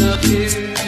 disappear